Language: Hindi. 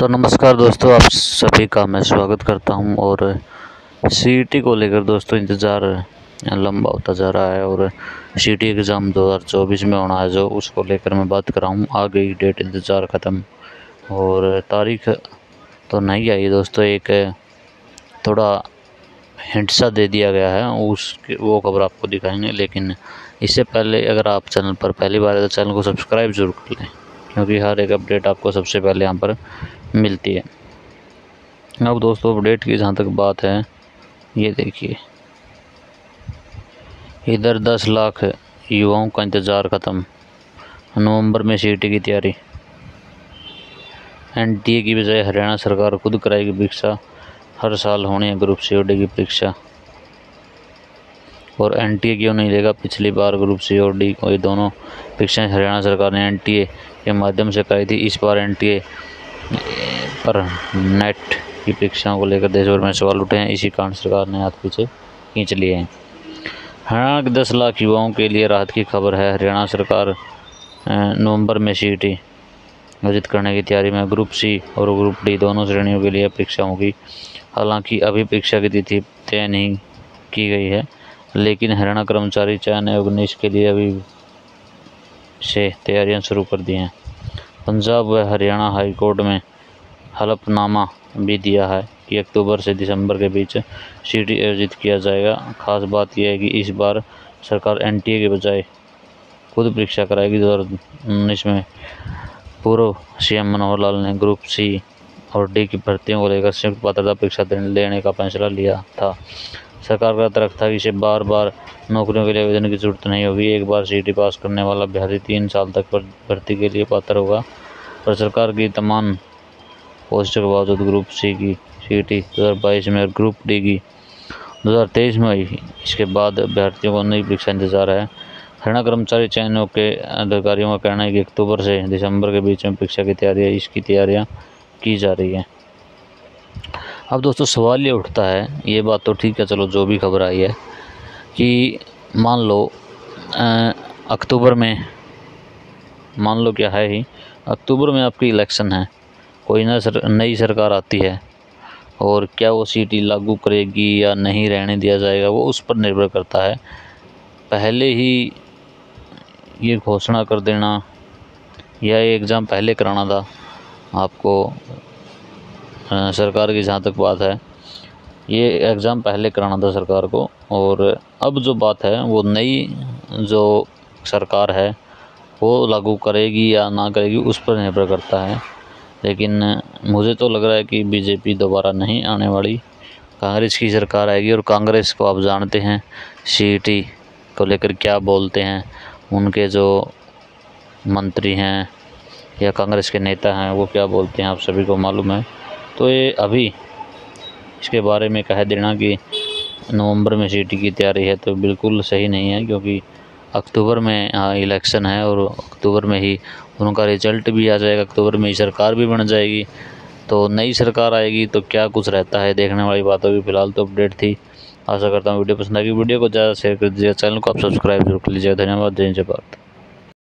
तो नमस्कार दोस्तों, आप सभी का मैं स्वागत करता हूँ और सीटी को लेकर दोस्तों इंतज़ार लंबा होता जा रहा है और सीटी एग्ज़ाम 2024 में होना है जो उसको लेकर मैं बात कर रहा हूँ। आ गई डेट इंतज़ार ख़त्म और तारीख तो नहीं आई दोस्तों, एक थोड़ा हिंट सा दे दिया गया है, उसके वो खबर आपको दिखाएँगे, लेकिन इससे पहले अगर आप चैनल पर पहली बार है तो चैनल को सब्सक्राइब ज़रूर कर लें, क्योंकि हर एक अपडेट आपको सबसे पहले यहाँ पर मिलती है। अब दोस्तों अपडेट की जहाँ तक बात है, ये देखिए। इधर दस लाख युवाओं का इंतज़ार ख़त्म। नवंबर में सीटी की तैयारी। एनटीए की बजाय हरियाणा सरकार खुद कराएगी परीक्षा। हर साल होने है ग्रुप सी डी की परीक्षा। और एन टी ए क्यों नहीं लेगा पिछली बार ग्रुप सी और डी ये दोनों परीक्षाएँ हरियाणा सरकार ने एन टी ए के माध्यम से कराई थी। इस बार एनटीए पर नेट की परीक्षाओं को लेकर देश भर में सवाल उठे हैं। इसी कारण सरकार ने हाथ पीछे खींच लिए हैं। हरियाणा के दस लाख युवाओं के लिए राहत की खबर है। हरियाणा सरकार नवंबर में सी टी आयोजित करने की तैयारी में। ग्रुप सी और ग्रुप डी दोनों श्रेणियों के लिए परीक्षा होगी हालाँकि अभी परीक्षा की तिथि तय नहीं की गई है, लेकिन हरियाणा कर्मचारी चयन आयोग ने इसके लिए अभी से तैयारियाँ शुरू कर दी हैं। पंजाब व हरियाणा हाई कोर्ट में हलफनामा भी दिया है कि अक्टूबर से दिसंबर के बीच सीटी आयोजित किया जाएगा। खास बात यह है कि इस बार सरकार एनटीए के बजाय खुद परीक्षा कराएगी। दो हज़ार उन्नीस में पूर्व सीएम मनोहर लाल ने ग्रुप सी और डी की भर्तियों को लेकर संयुक्त पात्रता परीक्षा लेने का फैसला लिया था। सरकार का तर्क था कि इसे बार बार नौकरियों के लिए आवेदन की ज़रूरत नहीं होगी। एक बार सी पास करने वाला अभ्यर्थी तीन साल तक भर्ती के लिए पात्र होगा। पर सरकार की तमाम पोस्टों के बावजूद ग्रुप सी की सी टी दो हज़ार बाईस में और ग्रुप डी की दो हज़ार तेईस में आई इसके बाद अभ्यर्थियों को नई परीक्षा इंतज़ार है। हरियाणा कर्मचारी चयनों के अधिकारियों का कहना है कि अक्टूबर से दिसंबर के बीच में परीक्षा की तैयारी, इसकी तैयारियाँ की जा रही हैं। अब दोस्तों सवाल ये उठता है, ये बात तो ठीक है, चलो जो भी खबर आई है, कि मान लो अक्टूबर में, मान लो क्या है ही, अक्टूबर में आपकी इलेक्शन है, कोई ना सर, नई सरकार आती है, और क्या वो सीटी लागू करेगी या नहीं रहने दिया जाएगा, वो उस पर निर्भर करता है। पहले ही ये घोषणा कर देना, या ये एग्ज़ाम पहले कराना था, आपको सरकार की जहाँ तक बात है, ये एग्ज़ाम पहले कराना था सरकार को और अब जो बात है, वो नई जो सरकार है, वो लागू करेगी या ना करेगी, उस पर निर्भर करता है। लेकिन मुझे तो लग रहा है कि बीजेपी दोबारा नहीं आने वाली। कांग्रेस की सरकार आएगी और कांग्रेस को आप जानते हैं सीटी को लेकर क्या बोलते हैं, उनके जो मंत्री हैं या कांग्रेस के नेता हैं, वो क्या बोलते हैं, आप सभी को मालूम है। तो ये अभी इसके बारे में कह देना कि नवंबर में सीटी की तैयारी है तो बिल्कुल सही नहीं है क्योंकि अक्टूबर में इलेक्शन है और अक्टूबर में ही उनका रिज़ल्ट भी आ जाएगा, अक्टूबर में ही सरकार भी बन जाएगी। तो नई सरकार आएगी तो क्या कुछ रहता है, देखने वाली बात होगी फ़िलहाल तो अपडेट थी। आशा करता हूँ वीडियो पसंद आएगी। वीडियो को ज़्यादा शेयर कर दीजिएगा चैनल को आप सब्सक्राइब ज़रूर कर लीजिएगा। धन्यवाद। जय जय भारत।